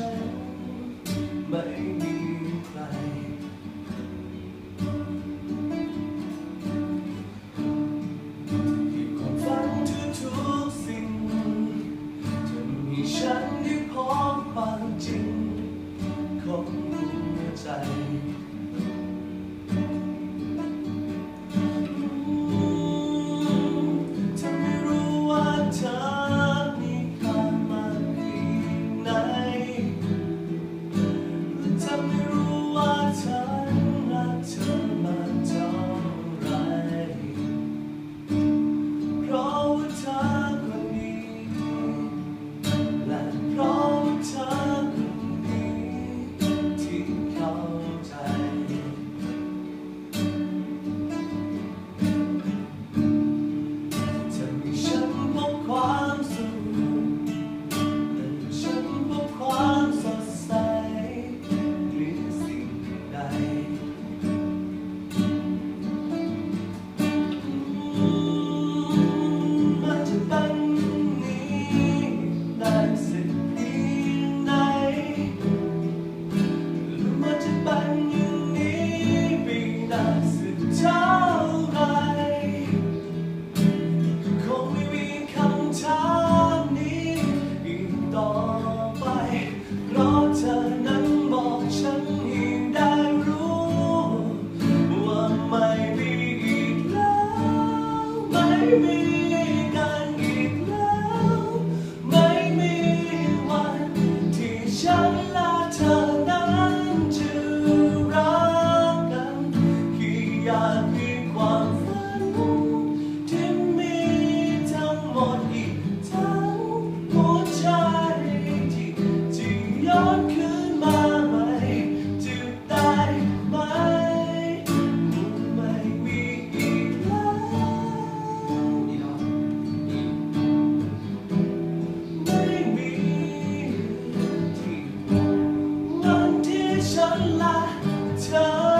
ฉันไม่มีที่ความฝันทุกสิ่ง จะมีฉันได้พบความจริงของหัวใจ me. 来。